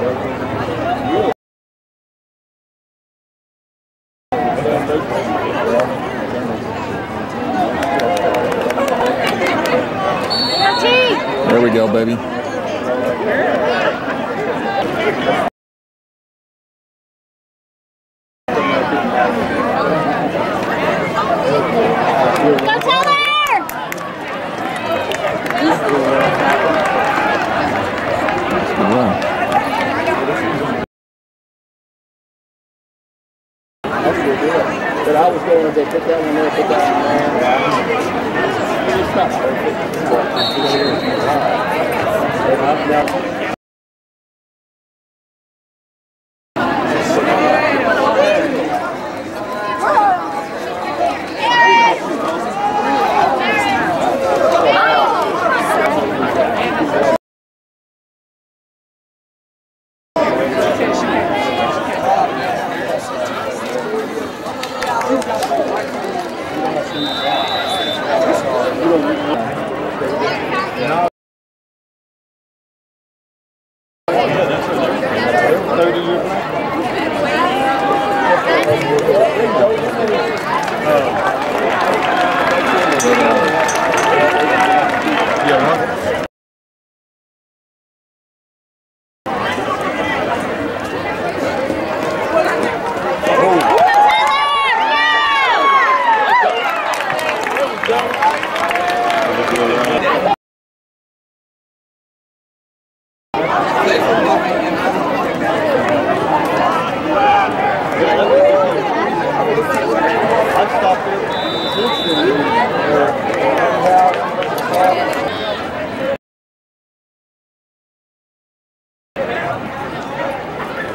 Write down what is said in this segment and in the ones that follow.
There we go, baby. Go! Good run. But I was going to go put that one there, put that one there. It's not perfect. Now- Yeah,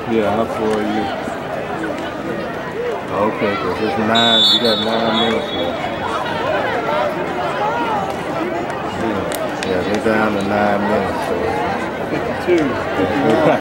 how far are you? Oh, okay, because it's nine, you got nine minutes left. Yeah, yeah, they're down to nine minutes, so. Two.